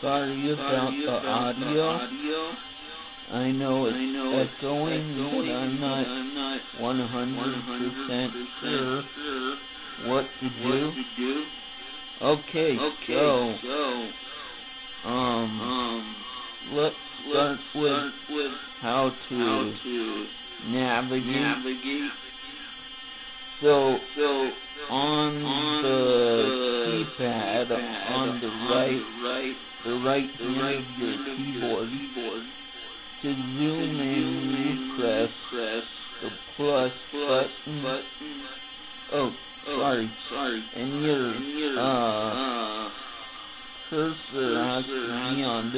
Sorry about the audio. I know it's echoing, but I'm not 100% sure what to do. Okay, so, um, let's start with how to navigate. So, on the keypad, on the right, the right of your keyboard, to zoom in, you press the plus button. Oh, sorry. And your uh, cursor has to be on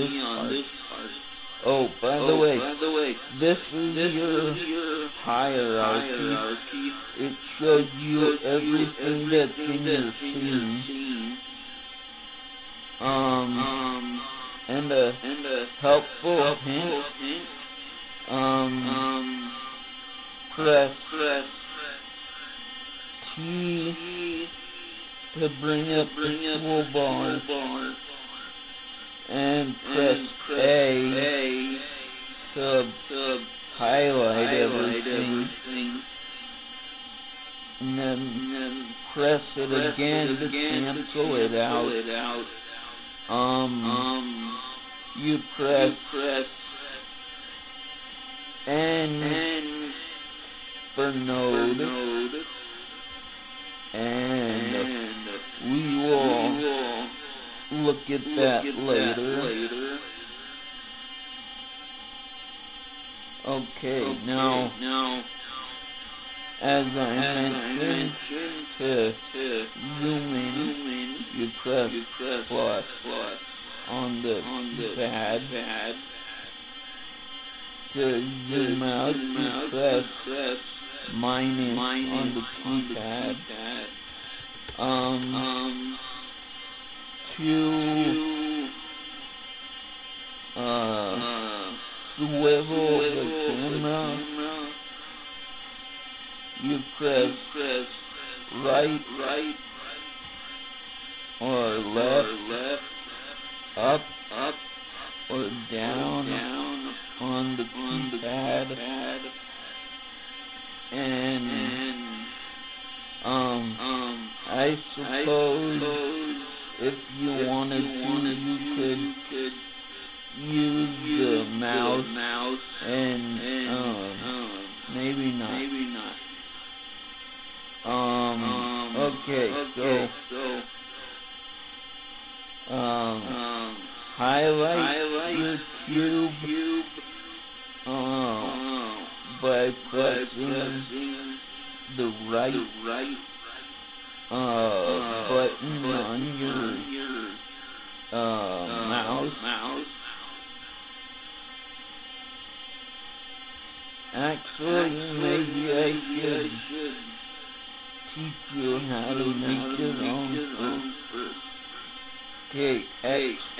this part. Oh, by the way, by the way, this is your hierarchy. It shows you everything that's in your scene. Um, and a helpful hint. Um, press T to bring up the toolbar and press A to highlight everything and then press it again to cancel it out. Um, you press N for node and we will look at that later. Okay, now, as I mentioned, to zoom in, you press plus on the pad. To zoom out, you press minus on the keypad. Um, to uh, swivel the camera, you press right right, or left, left, up up, or down on the keypad, and um, I suppose if you wanted to, you could use the mouse and um, maybe not. Um, okay, so um, highlight your cube. uh, by pressing the right uh, button on your uh, mouse. Actually, maybe I should teach you how to make your own first. X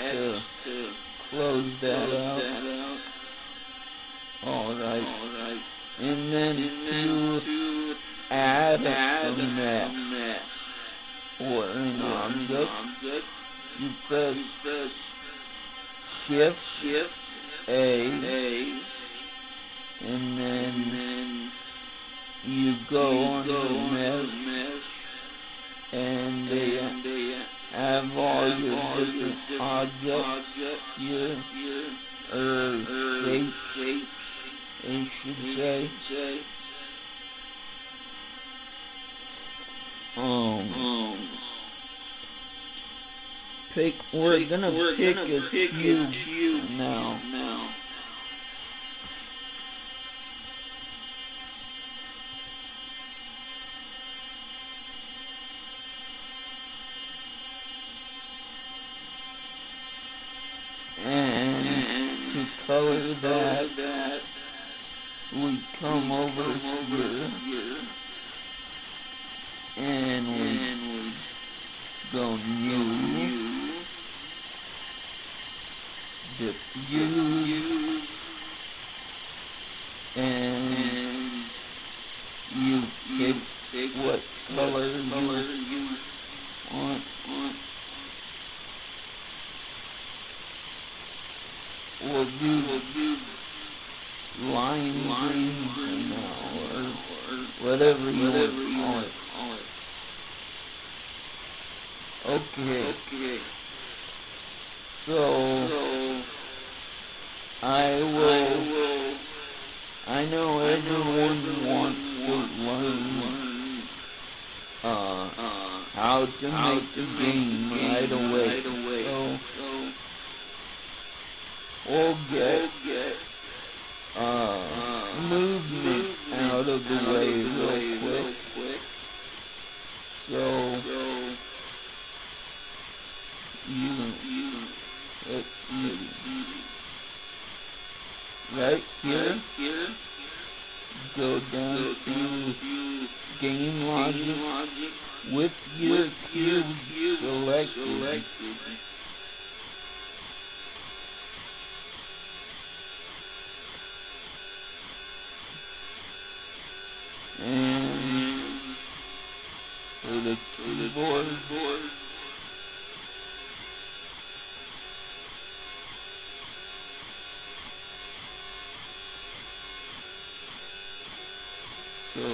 to close that out. Alright. And then to add a mesh or an object, you press Shift Shift A and then you go on the mesh and they have all your different objects here, or shapes, I should say. Um, pick, we're gonna pick a cube now. now. And to color that, we come over here and we go new, diffuse, and you pick what color you want. we'll do line green or whatever you want to call it. Okay. So, I will, I know everyone wants to learn, uh, how to make the game right away. So, we'll get, uh, movement out of the way real quick. So, you, let's right here, go down to game logic with your cube selected. And for the keyboard, so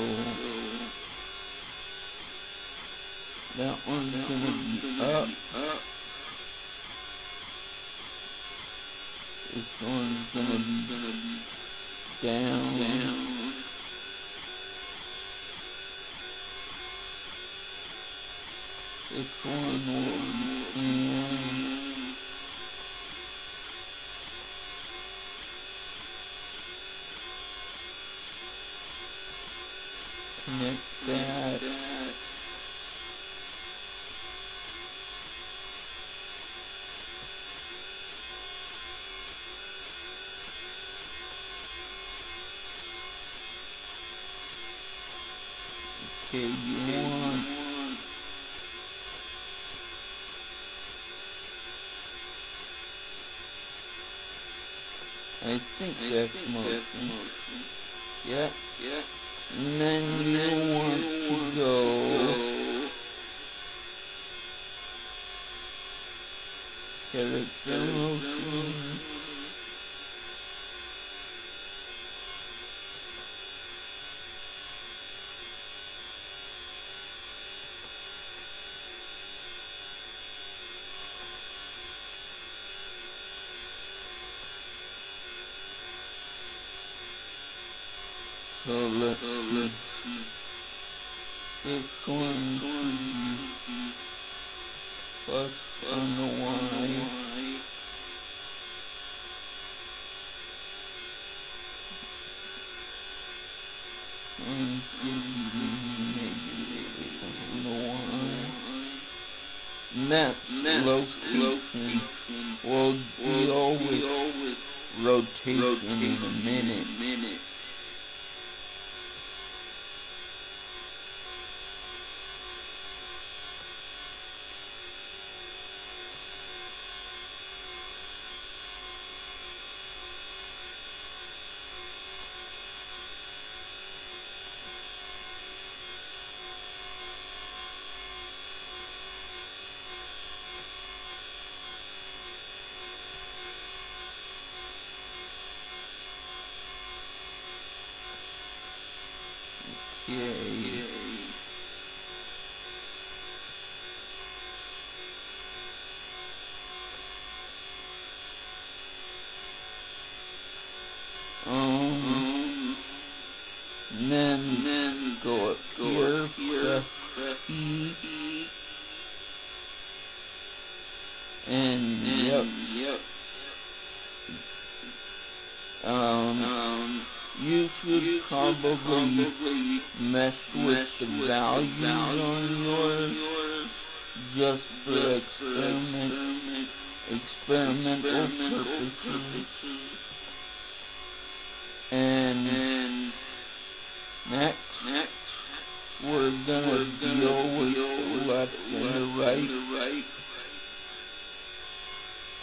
that one's gonna be up. This one's gonna be down. down. This one will be in. Connect that. Okay, you want I think that's motion. Yeah. And then you want to go character motion. Let's see. It's going be. Going to be negative on the Y. Next location. We'll deal with rotation in a minute. Okay. Um, and then go up here, press E, and yep, um, you should probably mess with the values on yours just for experiment, experimental purposes. And gonna deal with left and the right.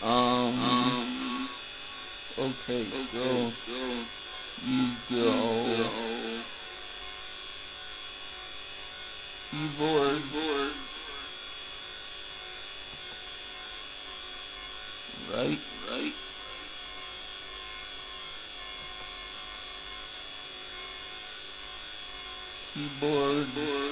Um, okay, so you go keyboard. Right, right. Keyboard.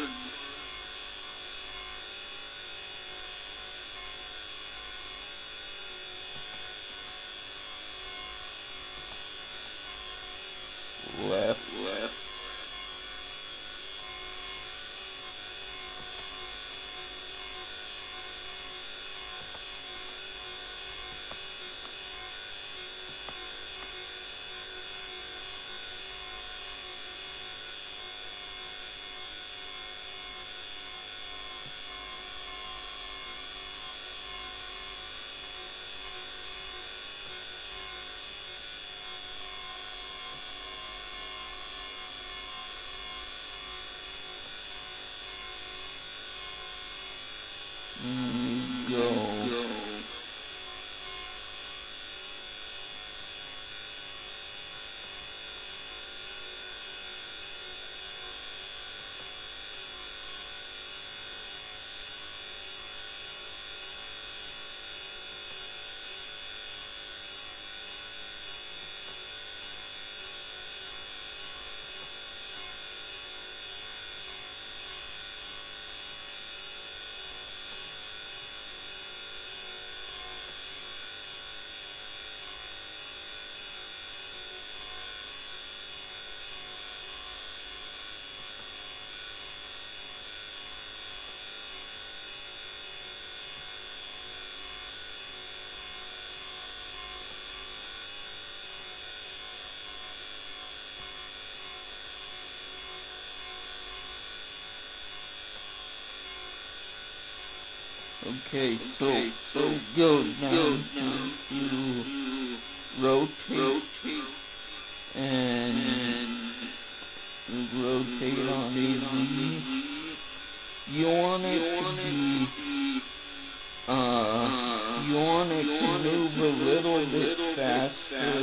Okay, so so go down to rotate and rotate on Z. You want it to be uh you want it to move a little bit faster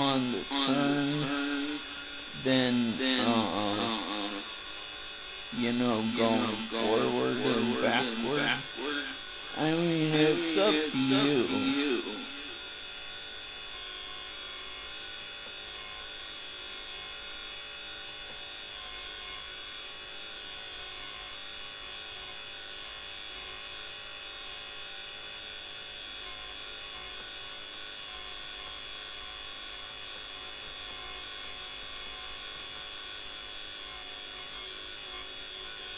on the turn than uh you know, going forward and backward. I mean, it's up to you.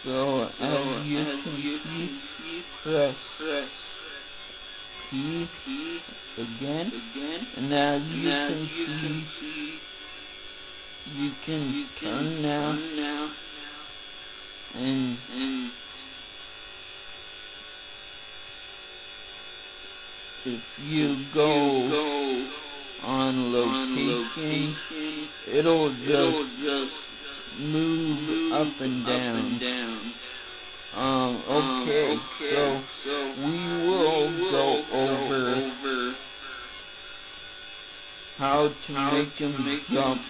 So, as you can see, press P again, and as you can see, you can turn now, and if you go on location, it'll just move up and down. Um, okay, so we will go over how to make him jump.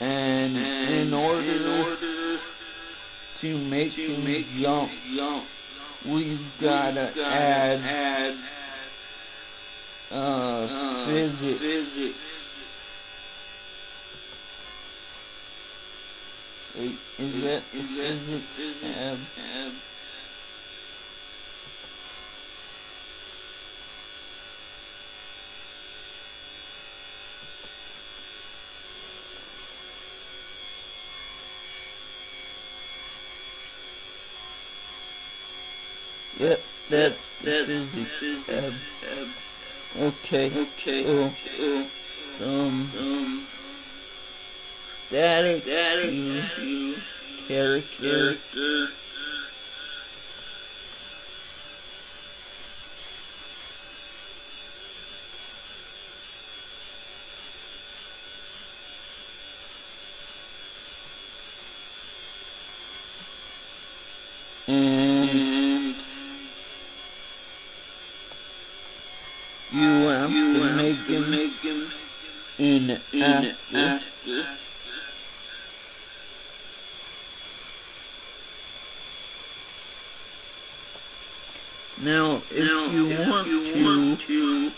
And in order to make him jump, we've gotta add uh, physics. Wait, is that the physics tab? Yep, that's the physics tab. Okay, okay. Oh, um, static, view, character. And you have to make him an actor. Now, if you want to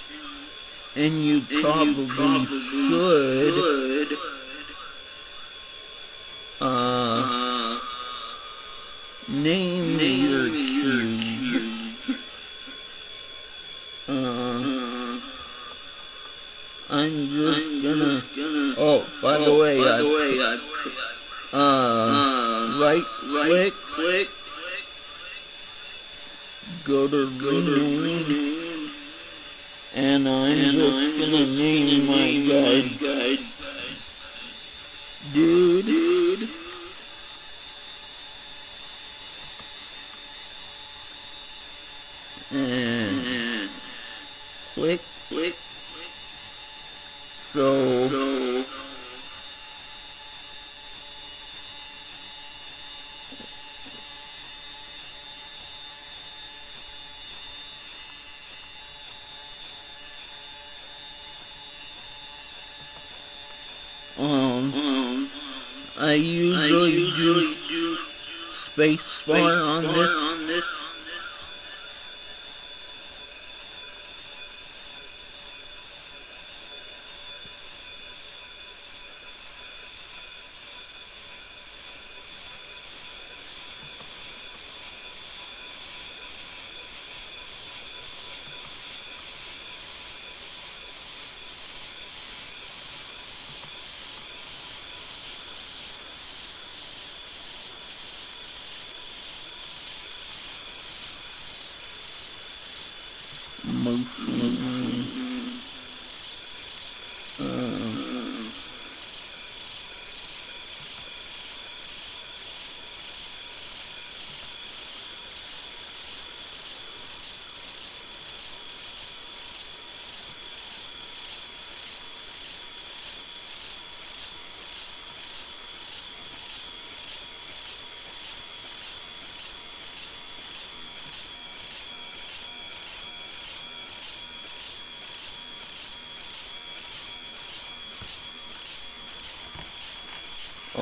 and you and probably, you probably should, should uh, uh, name, name your your cube. cube. Uh, Uh, I'm just I'm gonna. just gonna. Oh, by the oh, way, by I, the way, I uh, uh, right right click, click, go to go to rename, rename, and I'm and just I'm gonna just name gonna my name guide, my guide, dude. And click. Mm. click, So so um, um, I I usually do usually do space space bar on bar this. on this. Motion. Um,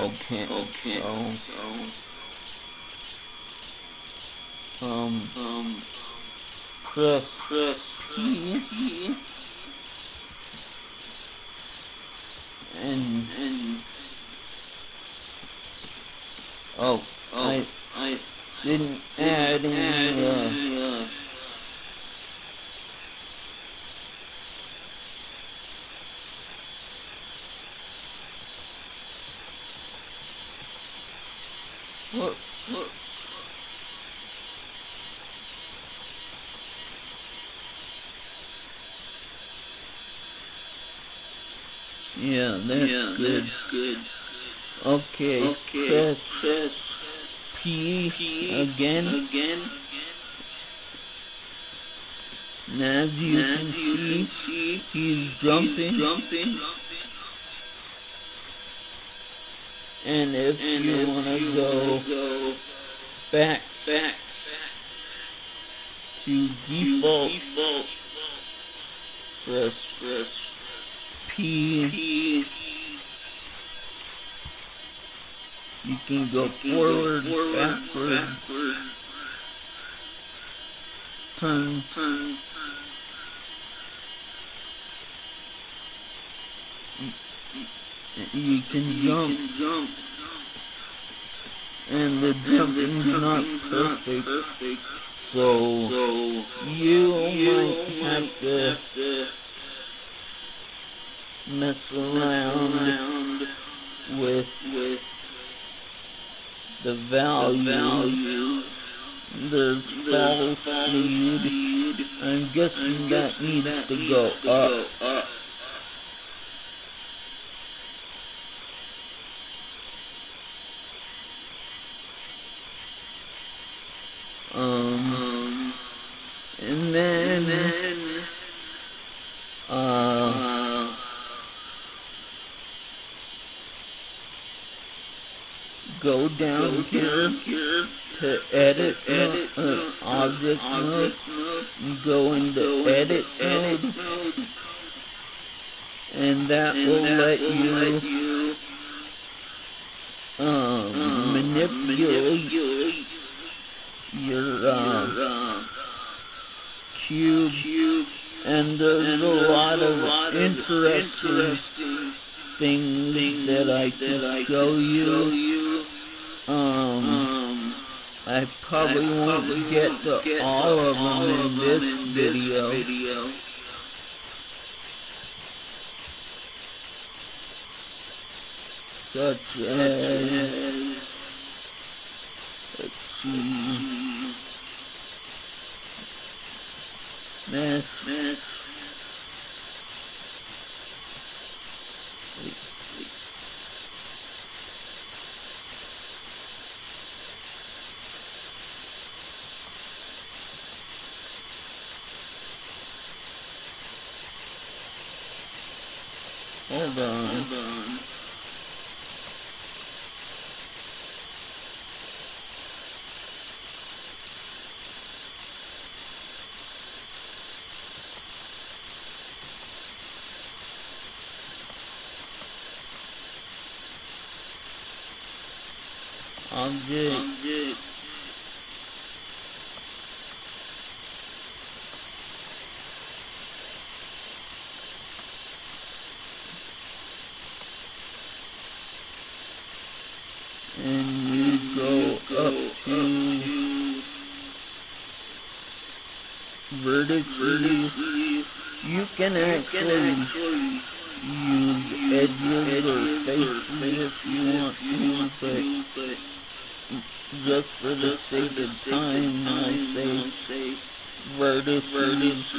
okay. Okay, So, um, um, press press P P and and oh, oh, I I didn't add add any. Uh, any, uh, what? what? Yeah, that's yeah, good. that's good. Okay, Okay, press press P, P again. again. And as you can you see, can see, he's jumping. he's jumping. And if And you want to go go back back to to default, default, press press P. P. You can go forward, backward, turn. turn. You can jump, jump. and the the jumping's not perfect. So you might have to mess around with the the value, value, the the speed. speed. I'm guessing that needs to go up. up. Um, Um, and then and then uh, uh, go down here to edit, edit uh, object mode. mode. You go into edit edit mode, mode, and that will let you um, uh, manipulate your uh, uh, cube cube and there's a lot of interesting things that I that I can show you. Um, I probably I won't probably get to get all to of them all in of them this in video. This video. such as, let's see, hold object, Object, and you go up to vertically, you can actually use edges or faces if you want to, but just for the sake of time, I'll say vertices.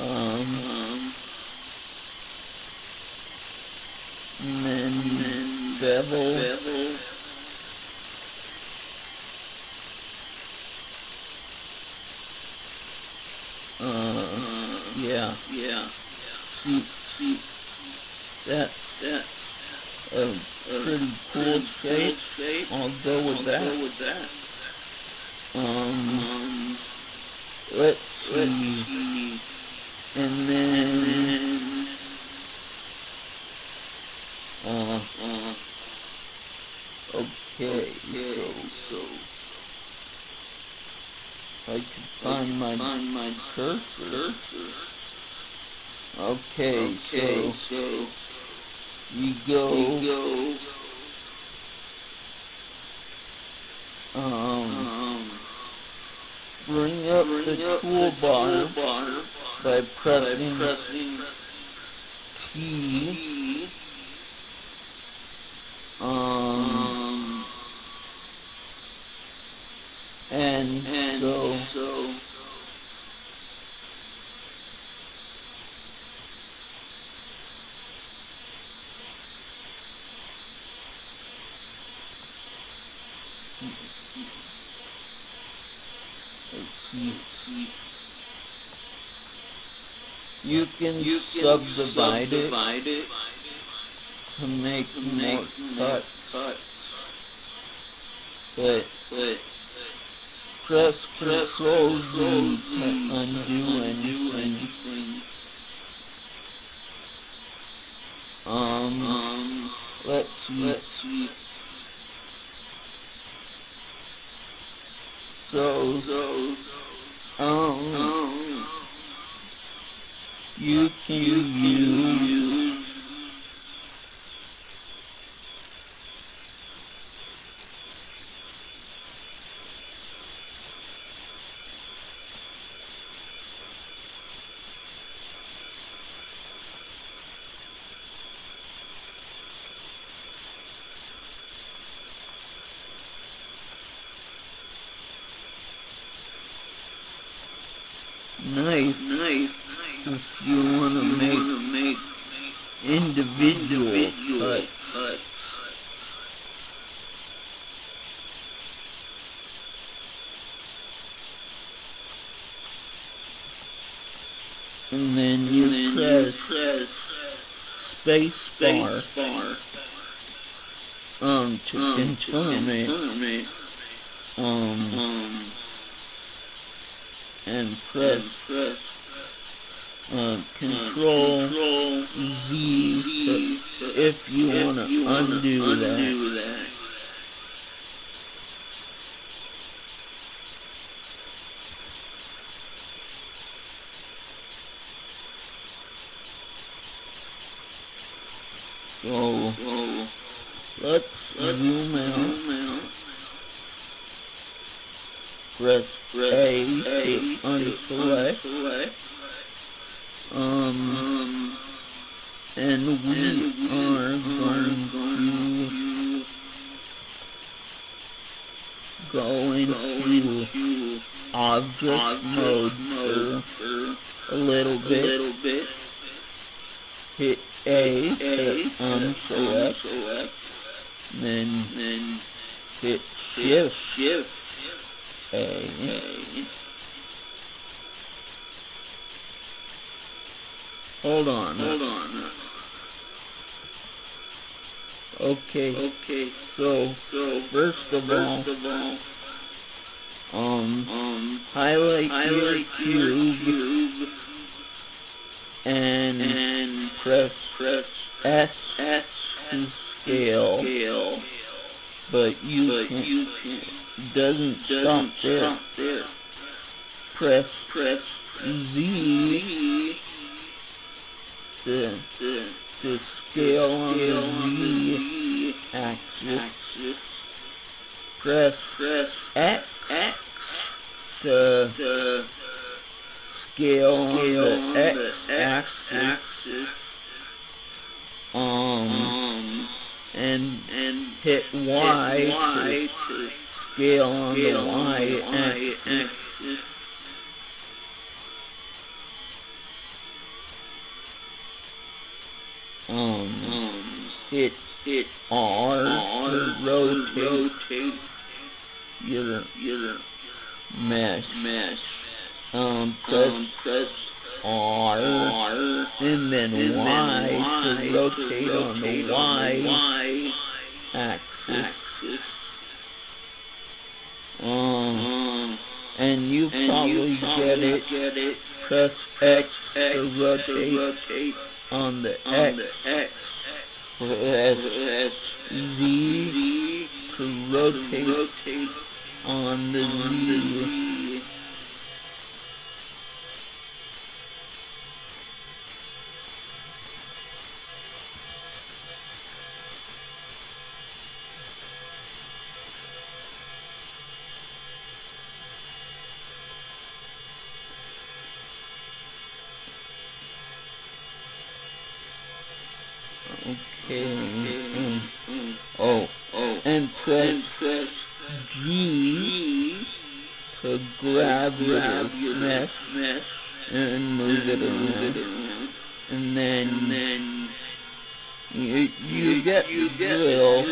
Um, and then bevel, uh, yeah, Yeah, see, see, that, that, a pretty cool shape. I'll go with I'll that. Go with that. Um, Um, let's see, and then, uh, uh, okay, okay, so, so I can find my find my cursor. cursor. Okay, Okay, so so you go, we go, um, um, bring up bring the up toolbar the toolbar by by pressing pressing T, T, um, um, and and so so you can you can subdivide it subdivide it to make to make more cuts, cuts, but but press press Control Z to undo undo anything. anything. Um, Um, let's see, let's see. so, So, um, um, you can you space bar bar um, to um, confirm it. confirm. Um, Um, and and press press uh, uh, Control Control Z Z if you want to wanna undo that. undo that. So So let's let's zoom out. zoom out. Press A A to to unselect. unselect. Um, and we are going going to go into object mode for a little bit. Hit A to unselect. Then hit hit Shift Shift A. A. Hold on. Hold on. Okay, Okay. so So first of all, of all, um, um, highlight highlight cube cube and and press press S S to scale, scale. but you But can you can doesn't stop doesn't there. Press Press Z. to to scale on scale the Z. Axis. Press. Press. X X to scale on the X axis. Um, Um, and and hit Y to to scale on the scale on Y the axis. axis. Um, Um, hit hit R R to to rotate rotate your your mesh. mesh. Um, press Um, press R R and then and Y then Y to rotate on the rotate Y Y axis. axis. Um, and you and probably you get it. get it. Press X X to to rotate rotate on the on X. the X. Press Press Z Z to rotate rotate on the on the Z. Z. Okay. Mm, um, mm. oh, Oh, and and press press G G to mesh mesh and and then you, you get drill.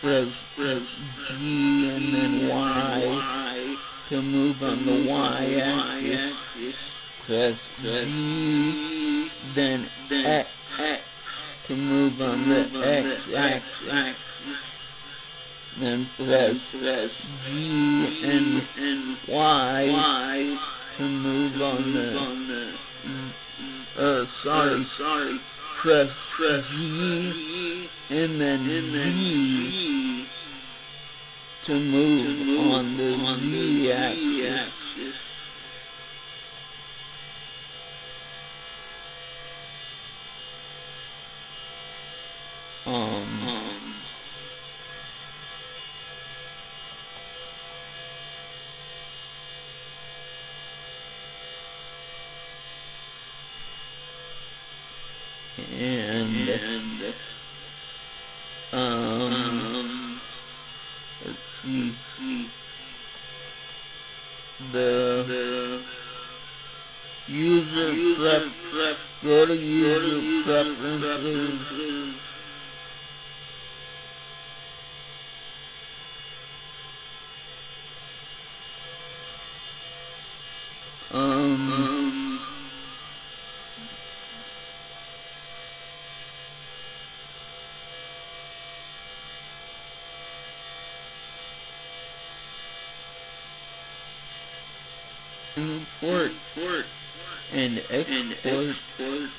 Press G and then Y to move on the Y axis. Press G, then X to move on the X axis. Then press G and Y Y to move on the, uh, sorry, sorry, press press G and then and then Z G to move move on the on the Z axis. Z-axis. Um, Um, and, and um, um, see, see the the user user prep go to user preferences, preferences. um, Um, import import and and export. export.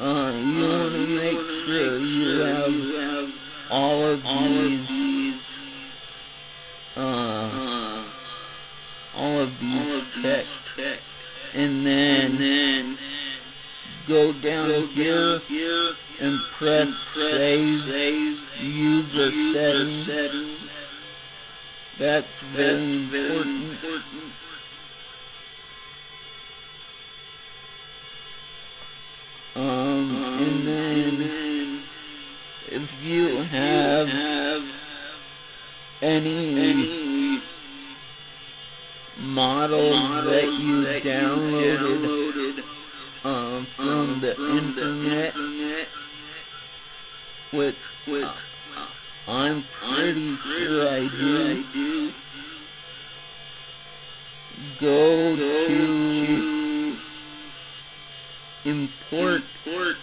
Uh, you want to make sure you have you have all of all of these, uh, uh, all of these checked. And then then go down here and press save save user settings. settings. That's very That's very important. important. Um, Um, and then and then if you have have any any models that you that downloaded downloaded um, um, from the from internet, the internet, which which uh, I'm I'm pretty pretty sure I sure I do, go go to to import import,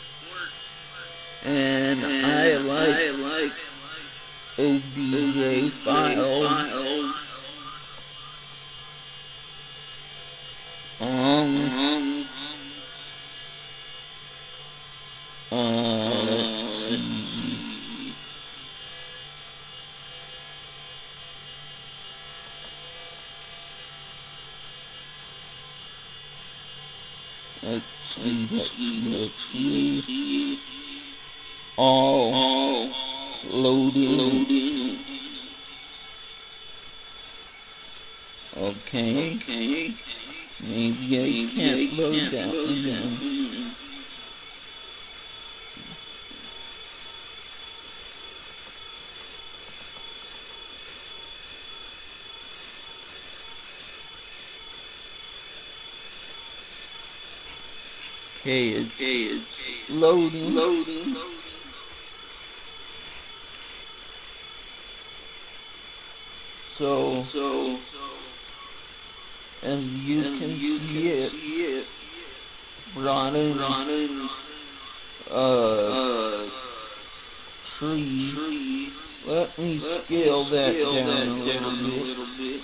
and and I like I like OBJ OBJ files. files. Um, Um, uh, uh, let's see. Let's see, Let's see. let's see. All All loading. loading. Okay. Okay. Maybe I Maybe can't I load can't that load one one. Okay, it's Okay, it's loading. loading. So, So, as you as can you see can it, see it, running running uh, uh, tree. tree. Let me Let scale me that scale down that a little down a bit. little bit.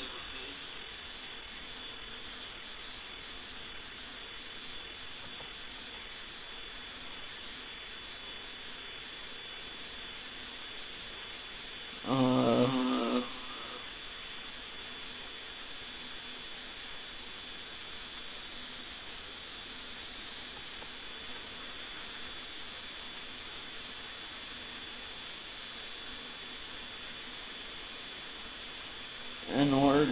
Uh, Uh, in order to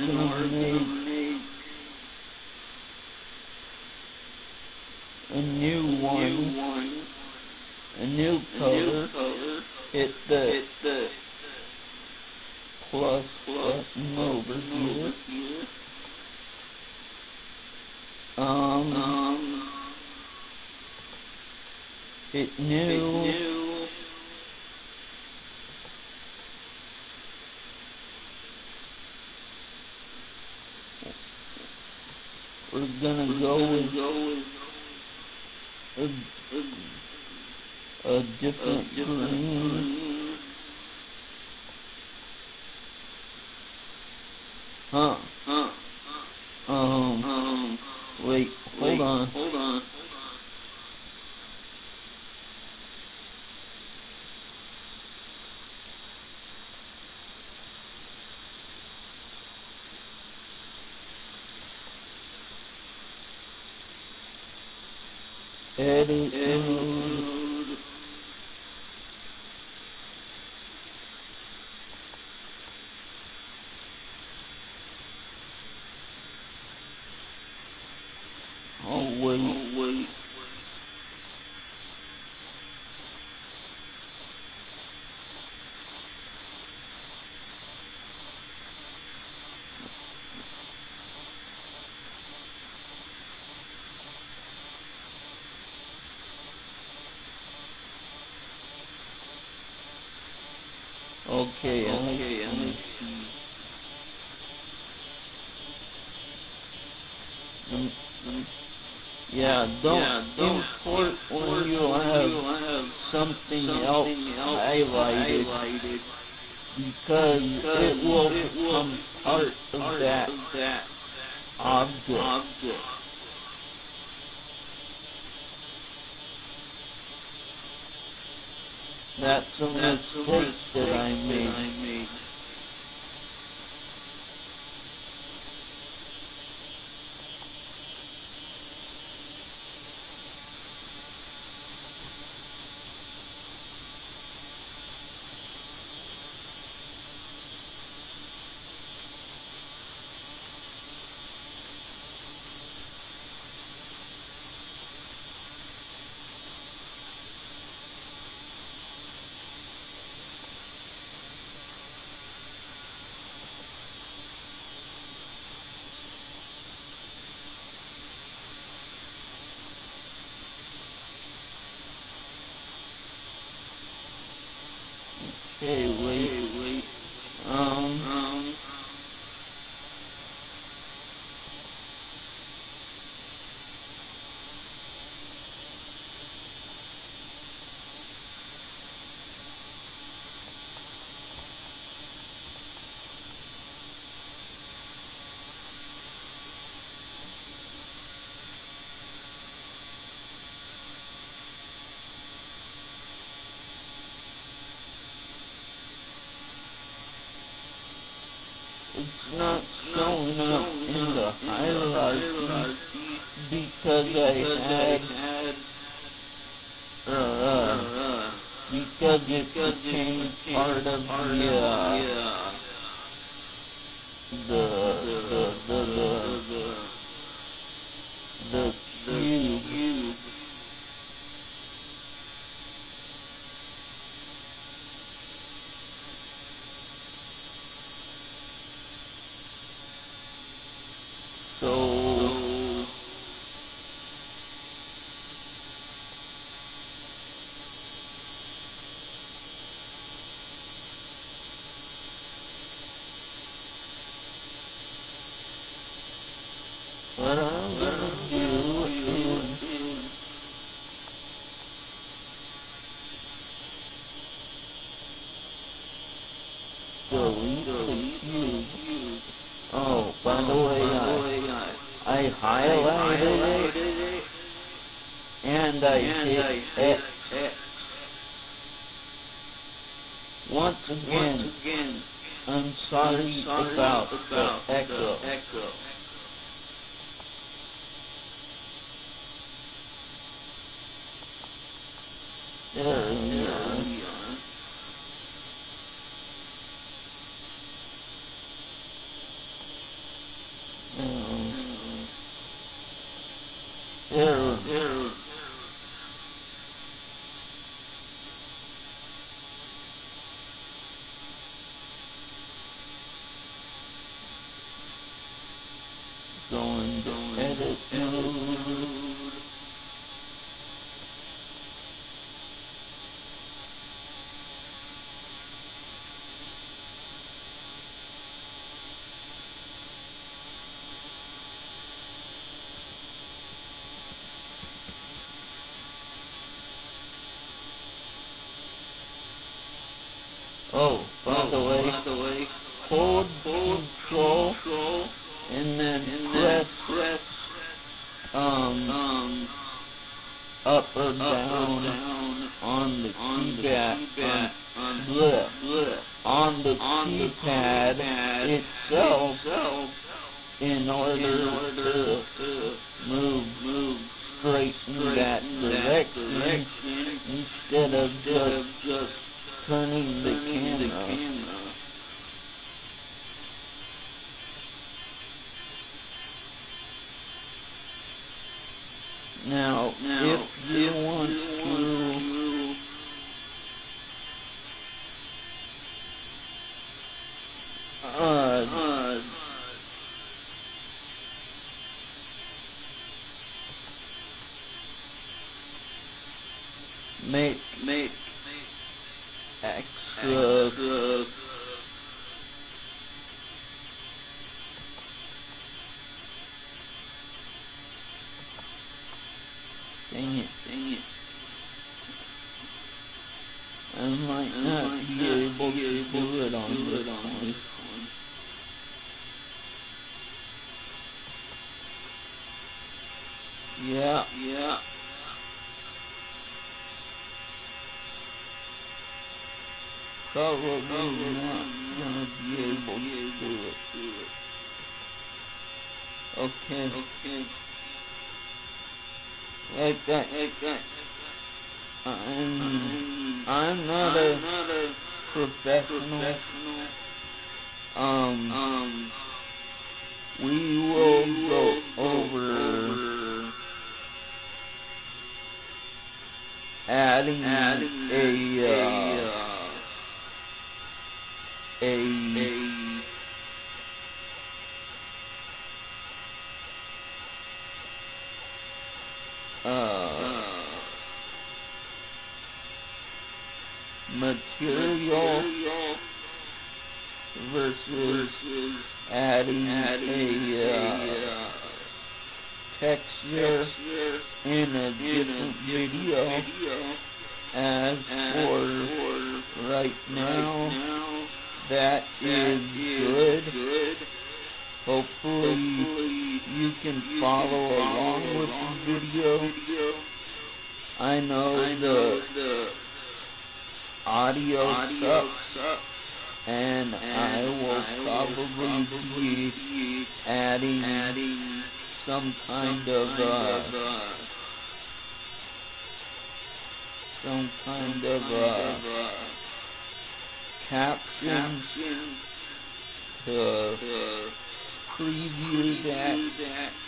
a new one, a new color, hit the plus button over here. Um, hit new, new. We're gonna go with a, a, different green. Huh, Huh. um, wait, hold on. hold on. Oh, wait. Oh, wait. Okay, I Okay, I see. see. Mm, Yeah, don't Yeah, don't import when you have you have something something else else highlighted highlighted because because it will it will become part of part that of that object. object. That's a mistake that I made. Hey, wait. Um, not showing up in the highlight because I had uh, because it became part of the uh, the the the, the going, going, and it's endless. or down on the keypad, on the, on the keypad itself in order to move straight in that direction instead of just turning the camera. Now, Now, if you if want you to want to uh, uh, make make extra extra 那也不也不知道，不知道。Yeah, yeah. Cover me not gonna be able to do it. Okay. Okay. Like that, like that. I'm, I'm not a professional. Um, we will go over adding a, uh, a uh, material versus adding a uh, texture in a different video as for right now. That is good. Hopefully you can follow along with the video. I know the audio sucks and I will probably be adding some kind of uh, some kind of uh, caption to preview that. And